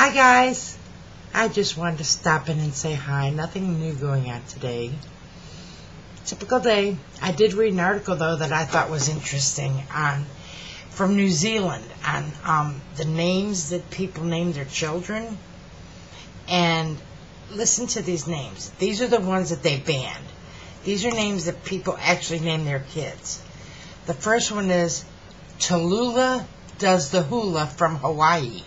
Hi guys. I just wanted to stop in and say hi. Nothing new going on today. Typical day. I did read an article though that I thought was interesting on from New Zealand on um, the names that people name their children. And listen to these names. These are the ones that they banned. These are names that people actually name their kids. The first one is Talula does the hula from Hawaii.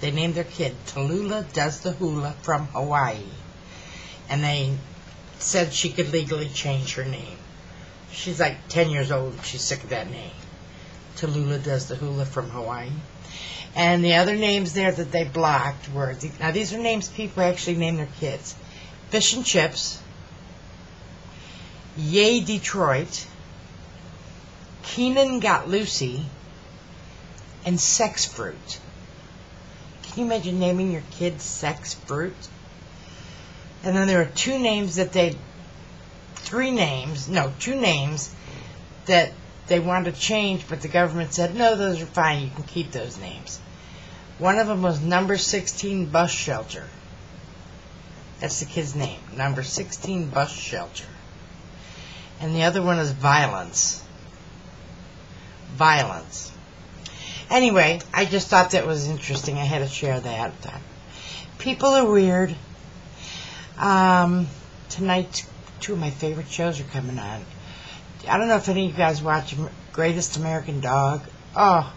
They named their kid Talula does the hula from Hawaii. And they said she could legally change her name. She's like 10 years old. She's sick of that name. Talula does the hula from Hawaii. And the other names there that they blocked were, now these are names people actually name their kids. Fish and Chips, Yay Detroit, Keenan Got Lucy, and Sex Fruit. Can you imagine naming your kid Sex Fruit? And then there are two names that they, three names, no, two names that they wanted to change, but the government said, no, those are fine, you can keep those names. One of them was Number 16 Bus Shelter. That's the kid's name, Number 16 Bus Shelter. And the other one is Violence. Violence. Anyway, I just thought that was interesting. I had to share that. People are weird. Um, tonight, two of my favorite shows are coming on. I don't know if any of you guys watch Greatest American Dog. Oh,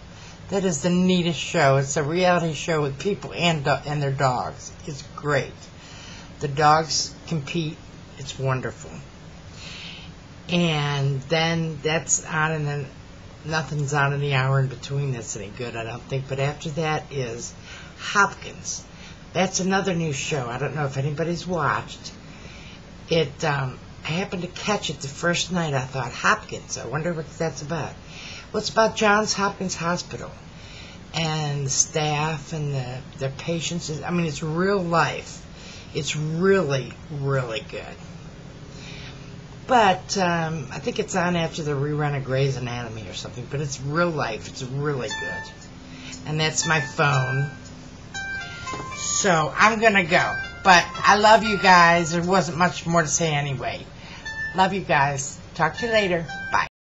that is the neatest show. It's a reality show with people and and their dogs. It's great. The dogs compete. It's wonderful. And then that's on, in then nothing's on in the hour in between that's any good, I don't think. But after that is Hopkins. That's another new show. I don't know if anybody's watched. It. Um, I happened to catch it the first night. I thought Hopkins. I wonder what that's about. Well, it's about Johns Hopkins Hospital and the staff and the the patients. I mean, it's real life. It's really, really good. But um, I think it's on after the rerun of Grey's Anatomy or something. But it's real life. It's really good. And that's my phone. So I'm going to go. But I love you guys. There wasn't much more to say anyway. Love you guys. Talk to you later. Bye.